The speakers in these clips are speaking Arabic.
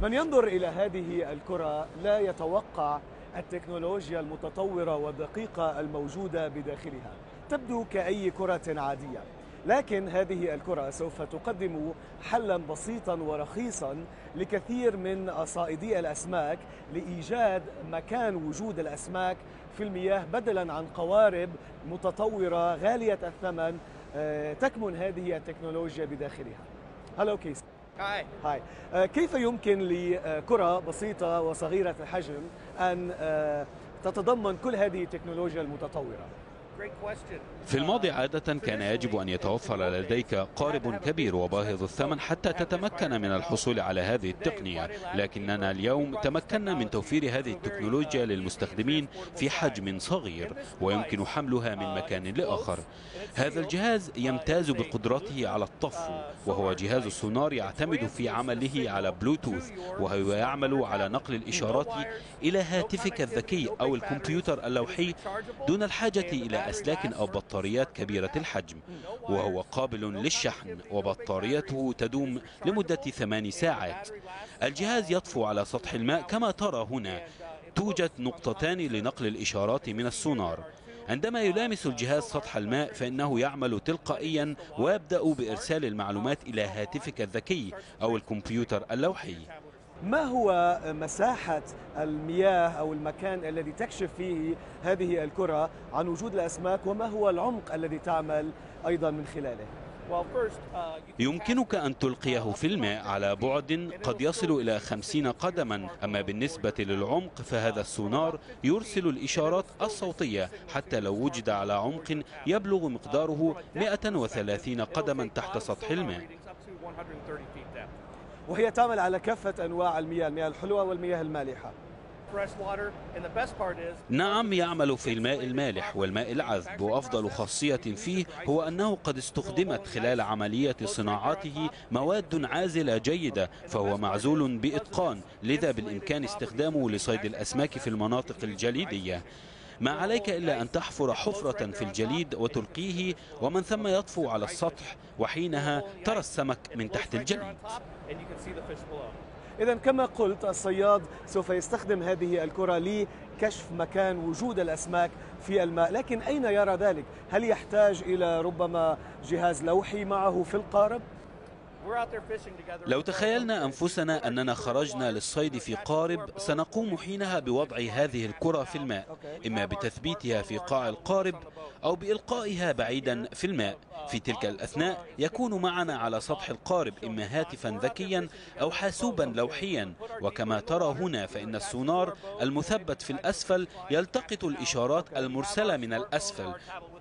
من ينظر إلى هذه الكرة لا يتوقع التكنولوجيا المتطورة والدقيقة الموجودة بداخلها. تبدو كأي كرة عادية. لكن هذه الكرة سوف تقدم حلا بسيطا ورخيصا لكثير من صائدي الأسماك لإيجاد مكان وجود الأسماك في المياه بدلا عن قوارب متطورة غالية الثمن آه، تكمن هذه التكنولوجيا بداخلها. هلو كيس هاي. هاي. آه، كيف يمكن لكرة بسيطة وصغيرة الحجم أن آه، تتضمن كل هذه التكنولوجيا المتطورة؟ في الماضي عادة كان يجب أن يتوفر لديك قارب كبير وباهظ الثمن حتى تتمكن من الحصول على هذه التقنية. لكننا اليوم تمكنا من توفير هذه التكنولوجيا للمستخدمين في حجم صغير ويمكن حملها من مكان لآخر. هذا الجهاز يمتاز بقدرته على الطفو وهو جهاز السونار يعتمد في عمله على بلوتوث وهو يعمل على نقل الإشارات إلى هاتفك الذكي أو الكمبيوتر اللوحي دون الحاجة إلى أسلاك أو بطاريات كبيرة الحجم وهو قابل للشحن وبطاريته تدوم لمدة ثمان ساعات. الجهاز يطفو على سطح الماء كما ترى هنا. توجد نقطتان لنقل الإشارات من السونار. عندما يلامس الجهاز سطح الماء فإنه يعمل تلقائيا ويبدأ بإرسال المعلومات إلى هاتفك الذكي أو الكمبيوتر اللوحي. ما هو مساحة المياه أو المكان الذي تكشف فيه هذه الكرة عن وجود الأسماك وما هو العمق الذي تعمل أيضا من خلاله؟ يمكنك أن تلقيه في الماء على بعد قد يصل إلى خمسين قدما. أما بالنسبة للعمق فهذا السونار يرسل الإشارات الصوتية حتى لو وجد على عمق يبلغ مقداره 130 قدما تحت سطح الماء. وهي تعمل على كافة أنواع المياه المياه الحلوة والمياه المالحة. نعم يعمل في الماء المالح والماء العذب. وأفضل خاصية فيه هو أنه قد استخدمت خلال عملية صناعته مواد عازلة جيدة فهو معزول بإتقان لذا بالإمكان استخدامه لصيد الأسماك في المناطق الجليدية. ما عليك إلا أن تحفر حفرة في الجليد وتلقيه ومن ثم يطفو على السطح وحينها ترى السمك من تحت الجليد إذا كما قلت الصياد سوف يستخدم هذه الكرة لكشف مكان وجود الأسماك في الماء لكن أين يرى ذلك؟ هل يحتاج إلى ربما جهاز لوحي معه في القارب؟ لو تخيلنا أنفسنا أننا خرجنا للصيد في قارب سنقوم حينها بوضع هذه الكرة في الماء إما بتثبيتها في قاع القارب أو بإلقائها بعيدا في الماء. في تلك الأثناء يكون معنا على سطح القارب إما هاتفا ذكيا أو حاسوبا لوحيا. وكما ترى هنا فإن السونار المثبت في الأسفل يلتقط الإشارات المرسلة من الأسفل.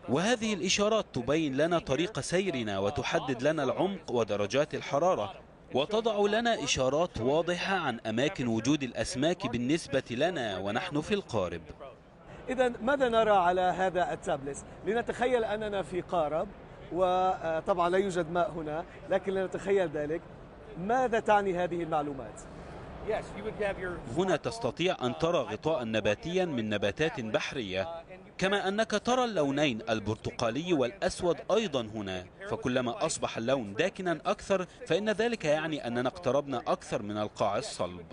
وهذه الإشارات تبين لنا طريق سيرنا وتحدد لنا العمق ودرجات الحرارة وتضع لنا إشارات واضحة عن أماكن وجود الأسماك بالنسبة لنا ونحن في القارب إذا ماذا نرى على هذا التابلت؟ لنتخيل أننا في قارب وطبعا لا يوجد ماء هنا لكن لنتخيل ذلك ماذا تعني هذه المعلومات؟ هنا تستطيع أن ترى غطاء نباتيا من نباتات بحرية كما أنك ترى اللونين البرتقالي والأسود أيضا هنا. فكلما أصبح اللون داكنا أكثر فإن ذلك يعني أننا اقتربنا أكثر من القاع الصلب.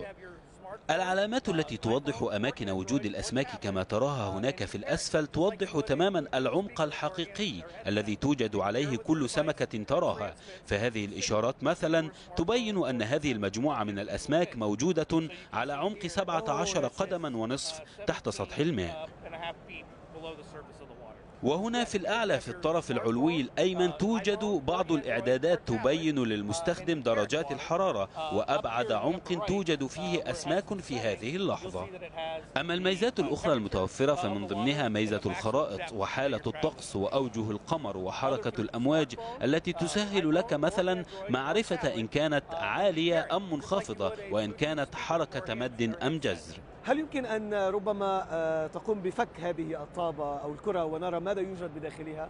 العلامات التي توضح أماكن وجود الأسماك كما تراها هناك في الأسفل توضح تماما العمق الحقيقي الذي توجد عليه كل سمكة تراها. فهذه الإشارات مثلا تبين أن هذه المجموعة من الأسماك موجودة على عمق 17 قدما ونصف تحت سطح الماء. وهنا في الأعلى في الطرف العلوي الأيمن توجد بعض الإعدادات تبين للمستخدم درجات الحرارة وأبعد عمق توجد فيه أسماك في هذه اللحظة. أما الميزات الأخرى المتوفرة فمن ضمنها ميزة الخرائط وحالة الطقس وأوجه القمر وحركة الأمواج التي تسهل لك مثلا معرفة إن كانت عالية أم منخفضة وإن كانت حركة مد أم جزر. هل يمكن أن ربما تقوم بفك هذه الطابة أو الكرة ونرى ماذا يوجد بداخلها؟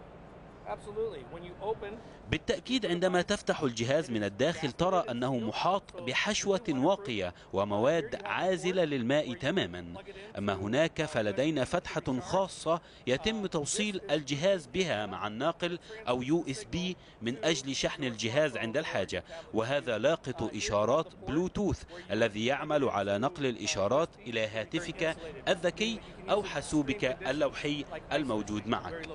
بالتأكيد عندما تفتح الجهاز من الداخل ترى أنه محاط بحشوة واقية ومواد عازلة للماء تماما. أما هناك فلدينا فتحة خاصة يتم توصيل الجهاز بها مع الناقل أو USB من أجل شحن الجهاز عند الحاجة. وهذا لاقط إشارات بلوتوث الذي يعمل على نقل الإشارات إلى هاتفك الذكي أو حاسوبك اللوحي الموجود معك.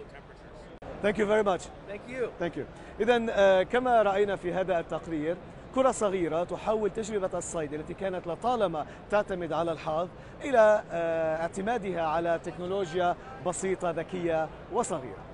Thank you very much. Thank you. Thank you. إذا آه، كما رأينا في هذا التقرير كرة صغيرة تحول تجربة الصيد التي كانت لطالما تعتمد على الحظ إلى آه، اعتمادها على تكنولوجيا بسيطة ذكية وصغيرة